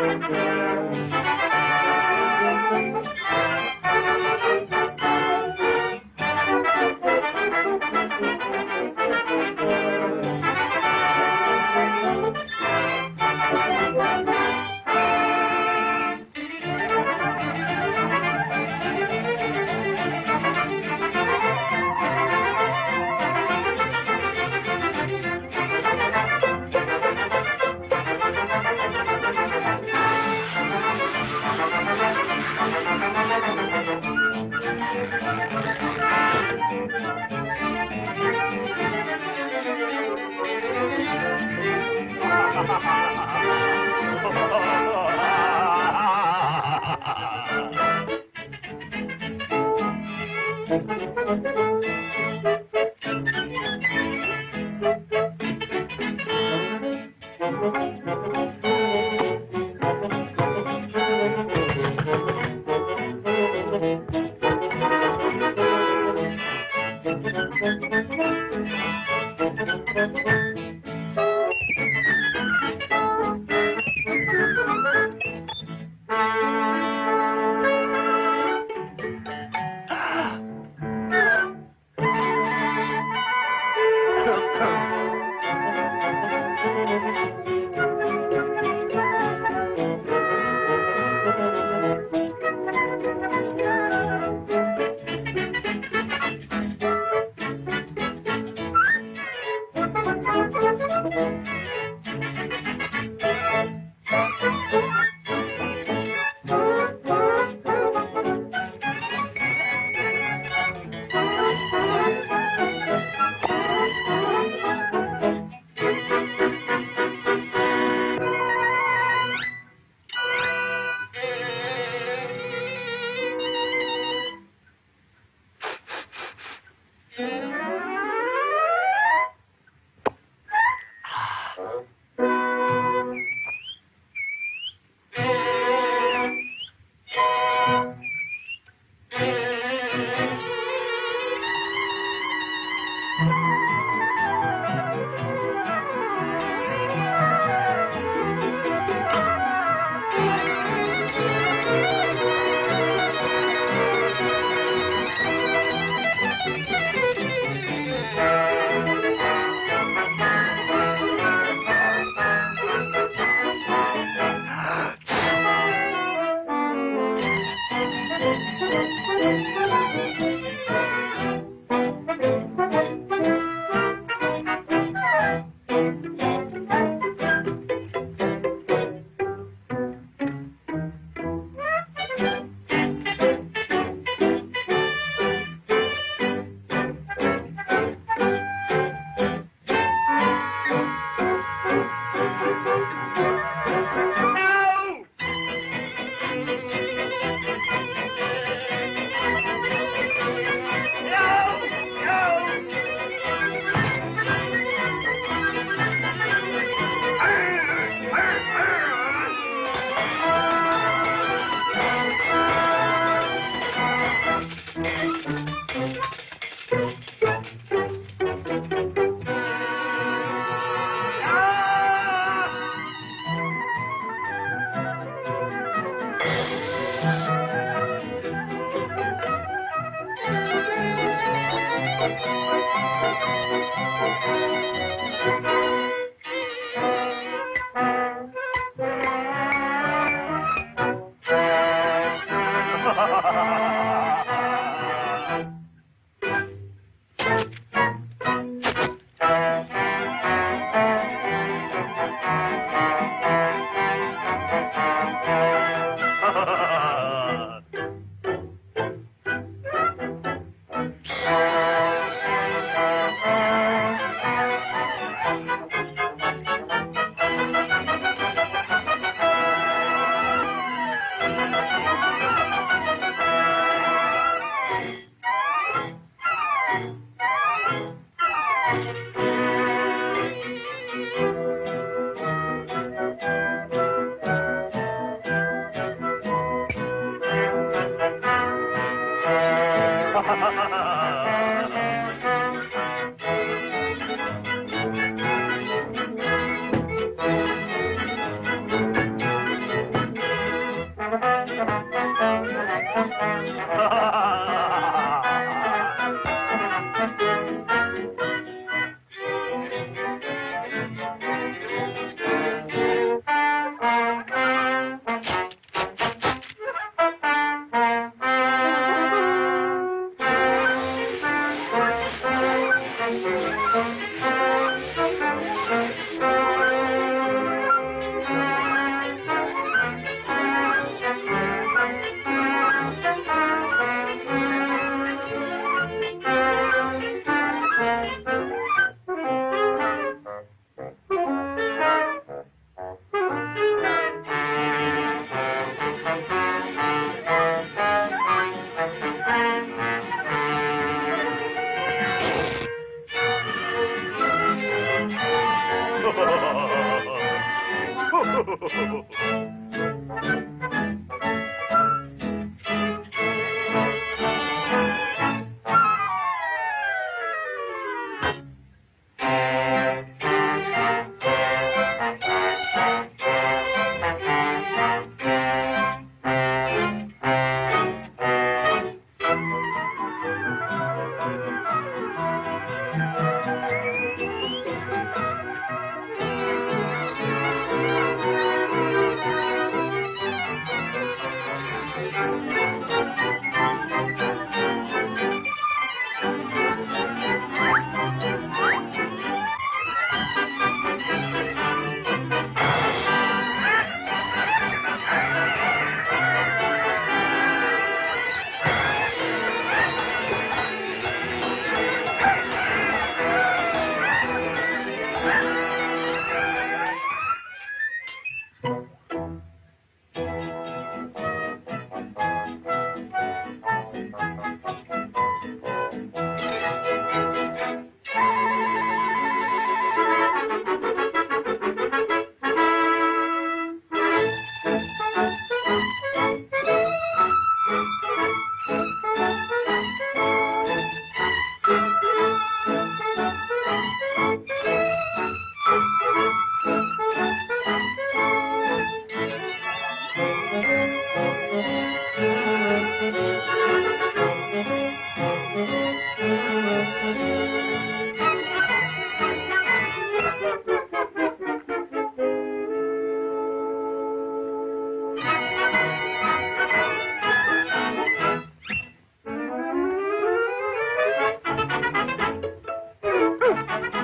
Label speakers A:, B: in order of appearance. A: Thank you. Thank you. Música Oh. thank you